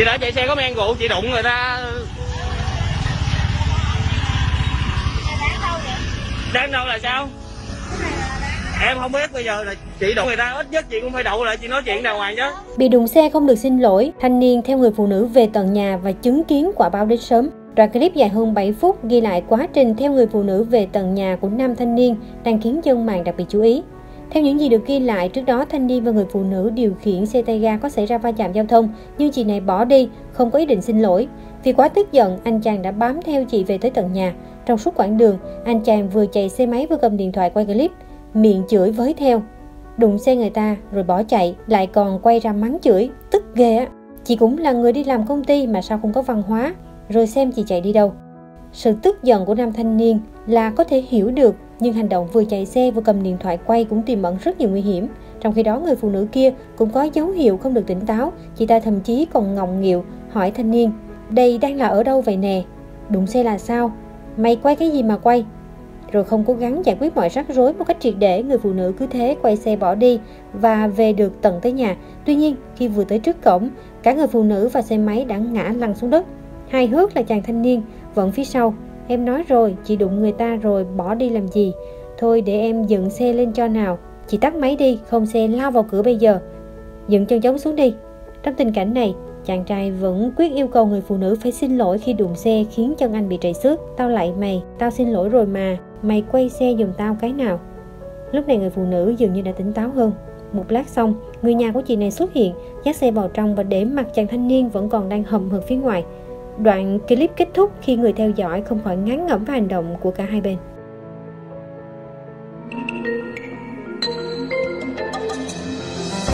chị đã chạy xe có men rượu chị đụng người ta đang đâu là sao em không biết bây giờ là chị đụng người ta ít nhất chị cũng phải đậu lại chị nói chuyện đàng hoàng chứ Bị đụng xe không được xin lỗi, thanh niên theo người phụ nữ về tận nhà và chứng kiến quả báo đến sớm. Đoạn clip dài hơn 7 phút ghi lại quá trình theo người phụ nữ về tận nhà của nam thanh niên đang khiến dân mạng đặc biệt chú ý. Theo những gì được ghi lại, trước đó thanh niên và người phụ nữ điều khiển xe tay ga có xảy ra va chạm giao thông, nhưng chị này bỏ đi, không có ý định xin lỗi. Vì quá tức giận, anh chàng đã bám theo chị về tới tận nhà. Trong suốt quãng đường, anh chàng vừa chạy xe máy vừa cầm điện thoại quay clip, miệng chửi với theo. Đụng xe người ta rồi bỏ chạy, lại còn quay ra mắng chửi, tức ghê á. Chị cũng là người đi làm công ty mà sao không có văn hóa, rồi xem chị chạy đi đâu. Sự tức giận của nam thanh niên là có thể hiểu được, nhưng hành động vừa chạy xe vừa cầm điện thoại quay cũng tiềm ẩn rất nhiều nguy hiểm. Trong khi đó người phụ nữ kia cũng có dấu hiệu không được tỉnh táo, chị ta thậm chí còn ngọng nghịu hỏi thanh niên, đây đang là ở đâu vậy nè? Đụng xe là sao? Mày quay cái gì mà quay? Rồi không cố gắng giải quyết mọi rắc rối một cách triệt để, người phụ nữ cứ thế quay xe bỏ đi và về được tận tới nhà. Tuy nhiên, khi vừa tới trước cổng, cả người phụ nữ và xe máy đã ngã lăn xuống đất. Hài hước là chàng thanh niên vẫn phía sau. Em nói rồi, chị đụng người ta rồi bỏ đi làm gì? Thôi để em dựng xe lên cho nào. Chị tắt máy đi, không xe lao vào cửa bây giờ. Dựng chân chống xuống đi. Trong tình cảnh này, chàng trai vẫn quyết yêu cầu người phụ nữ phải xin lỗi khi đụng xe khiến chân anh bị trầy xước. Tao lại mày, tao xin lỗi rồi mà, mày quay xe giùm tao cái nào. Lúc này người phụ nữ dường như đã tỉnh táo hơn. Một lát xong, người nhà của chị này xuất hiện, dắt xe vào trong và để mặt chàng thanh niên vẫn còn đang hầm hực phía ngoài. Đoạn clip kết thúc khi người theo dõi không khỏi ngán ngẩm và hành động của cả hai bên.